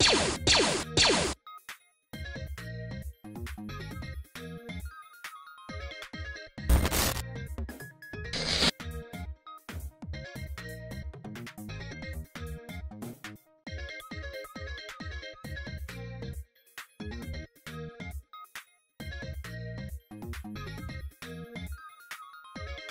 Pew, pew.